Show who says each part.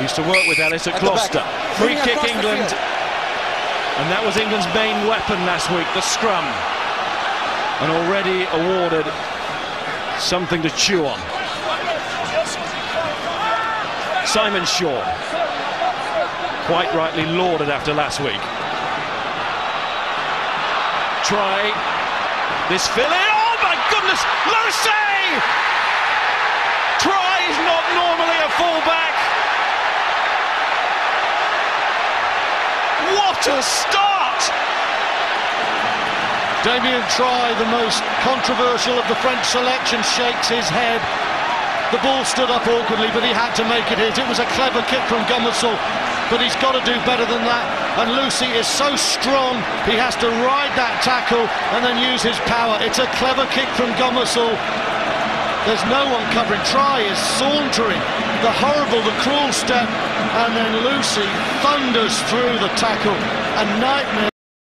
Speaker 1: Used to work with Ellis at,
Speaker 2: At.
Speaker 1: Gloucester. Free kick England. And that was England's main weapon last week, the scrum. And already awarded something to chew on. Simon Shaw. Quite rightly lauded after last week. Try this fill in. Oh my goodness! Lewsey! Traille is not normally a fullback. A start!
Speaker 3: Damien Traille, the most controversial of the French selection, shakes his head. The ball stood up awkwardly, but he had to make it his. It was a clever kick from Gomarsall, but he's got to do better than that. And Lewsey is so strong, he has to ride that tackle and then use his power. It's a clever kick from Gomarsall. There's no one covering. Traille is sauntering. The horrible, the cruel step. And then Lewsey thunders through the tackle. A nightmare.